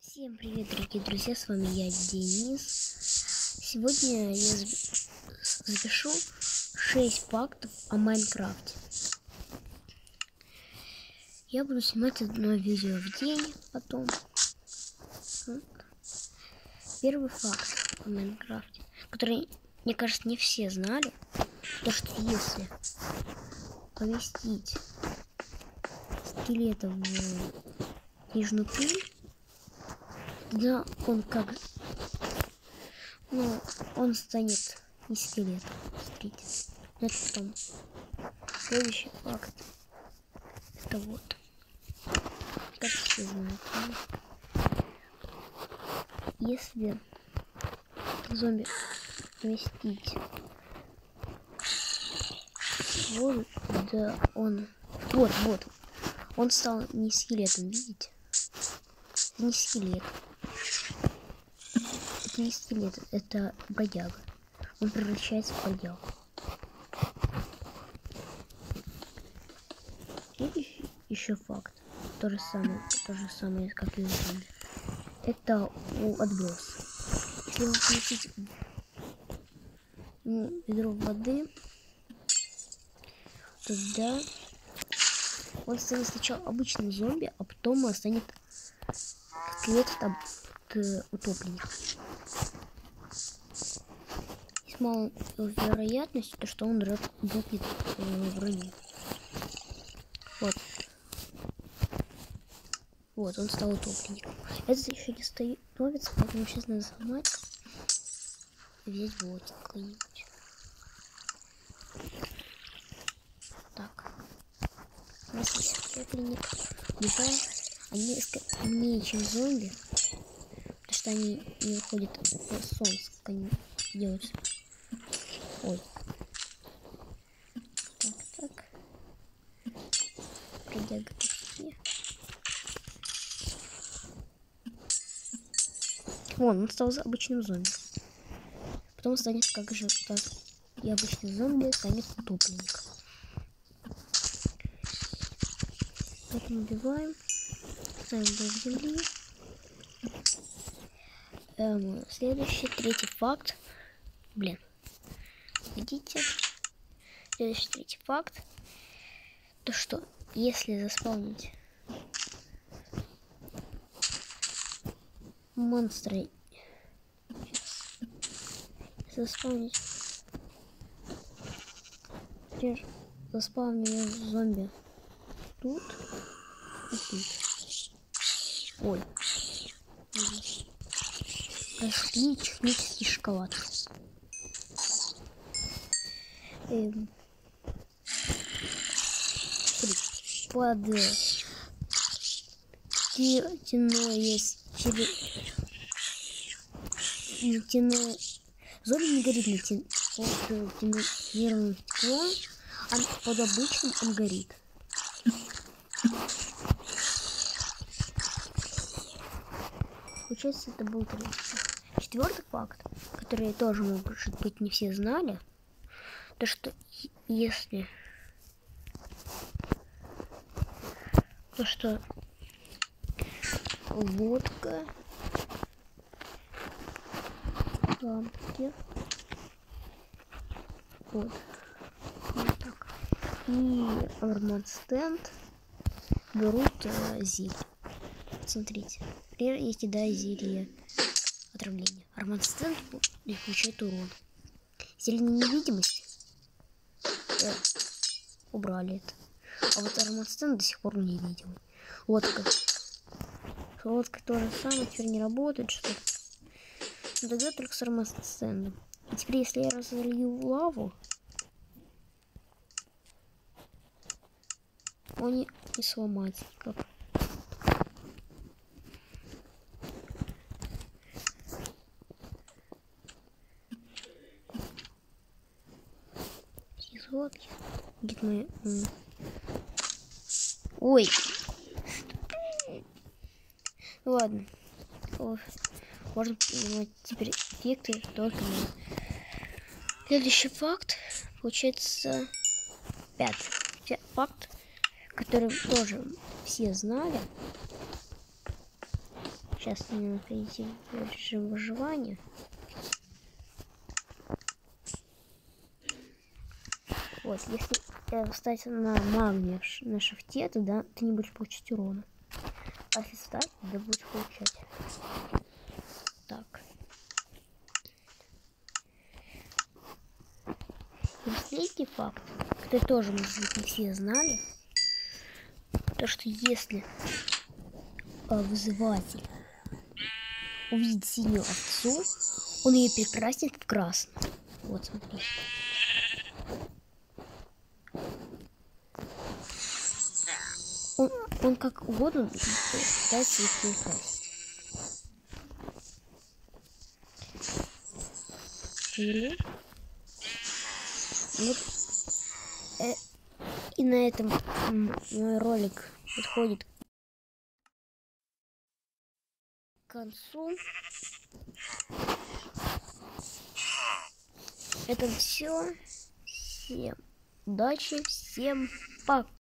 Всем привет, дорогие друзья, с вами я, Денис. Сегодня я запишу 6 фактов о Майнкрафте. Я буду снимать одно видео в день потом. Первый факт о Майнкрафте, который, мне кажется, не все знали, то что если поместить скелетов в нижнюю пыль, да, он как... Ну, он станет не скелетом. Смотрите. Это потом. Следующий факт. Это вот. Как все знают. Если зомби поместить вот, да он... Вот, вот. Он стал не скелетом, видите? Не скелет это не скелет, это бодяга. Он превращается в бодягу. И еще факт. То же самое, то же самое, как и у зомби. Это у отброс. Если вы включите ну, ведро воды, тогда он станет сначала обычным зомби, а потом станет скелет от, от утопленника мало вероятность, то, что он дропнет в броне. Вот. Вот, он стал утопленником. Это еще не становится, поэтому сейчас надо сломать. Взять вот какой-нибудь. Так. У нас есть утопленник. Убиваем. Они умнее, чем зомби. Потому что они не выходят солнце, как они делают Ой. Так, так. Почти. Вон, он стал обычным зомби. Потом станет как же и обычный зомби станет утопленником. Поэтому убиваем. Ставим до земли. Эм, следующий, третий факт. Блин видите. Следующий третий факт. То, что если заспавнить монстры. Если заспавнить. Например, заспавнил зомби тут и тут. Ой. Прошли технический шоколад эм, под стеной через ледяной зомби не горит ледяным стеклом, а под обычным он горит. Получается, это был третий. Четвертый факт, который тоже, может быть, не все знали, то что если то что водка лампки вот. Вот так. И армат стенд берут э, зель. Смотрите. Например если да зелье отравления. Армат стенд получает урон. Зелье невидимости э, убрали это. А вот арматстен до сих пор не видел. Лодка. Лодка тоже самое, теперь не работает, что Но тогда только с арматстендом. И теперь, если я разолью лаву, он не, не сломается никак. Сладких. Где мои... Ой. Ладно. Можно принимать теперь эффекты только на... Следующий факт. Получается пятый факт, который тоже все знали. Сейчас надо перейти в режим выживания. Вот, если э, встать на магния на шифте, тогда ты не будешь получать урона. А если встать, тогда будешь получать. Так. Последний факт, который тоже, может быть, не все знали, то, что если э, вызыватель увидит синюю овцу, он ее перекрасит в красный. Вот, смотри. Он, как угодно пытается их перекрасить. Или... Вот. Э, и на этом мой ролик подходит к концу. Это все. Всем удачи, всем пока.